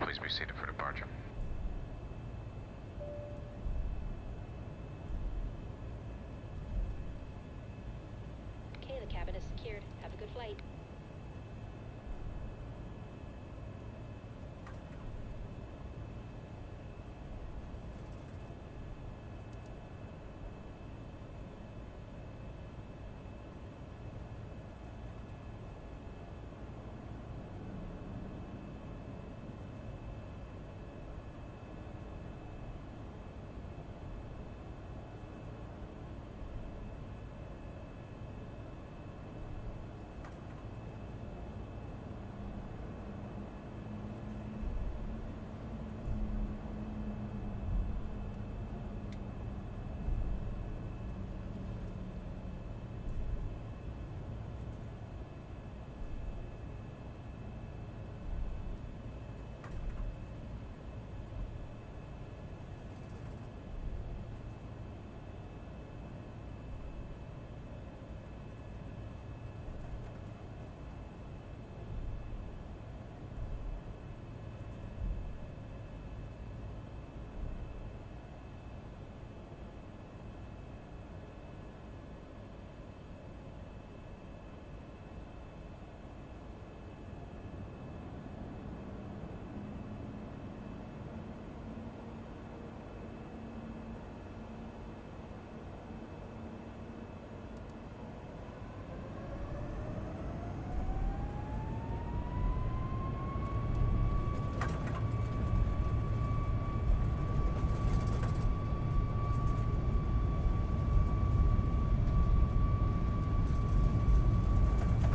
We seated for departure. Okay, the cabin is secured. Have a good flight.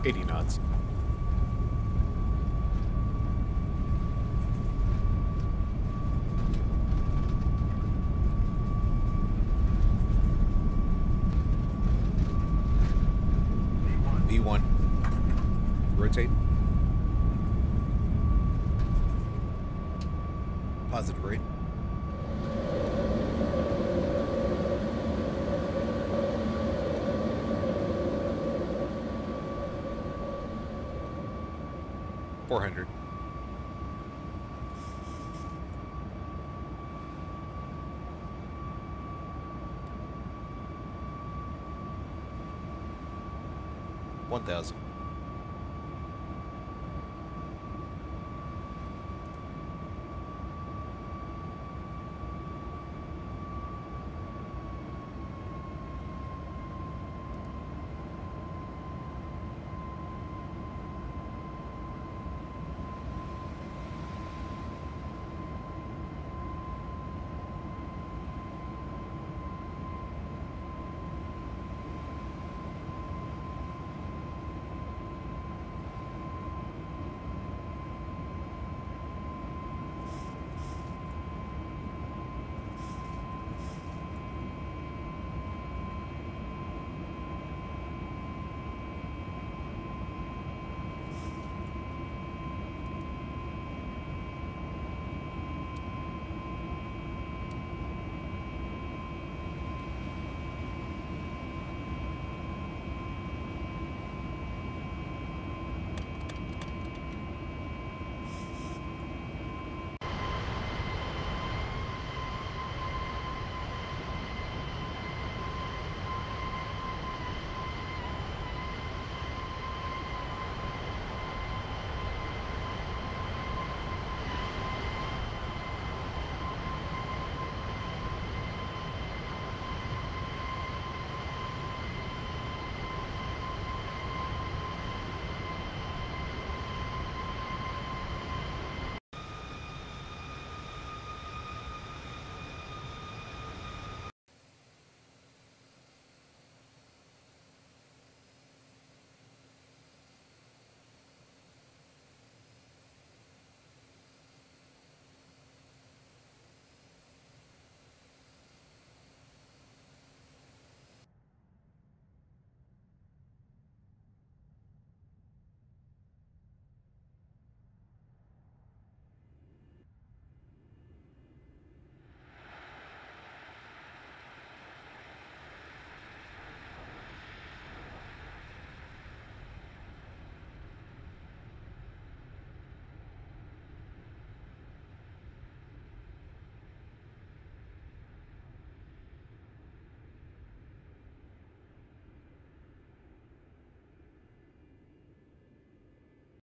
Eighty knots. V1. Rotate. Positive rate. Four hundred. One thousand.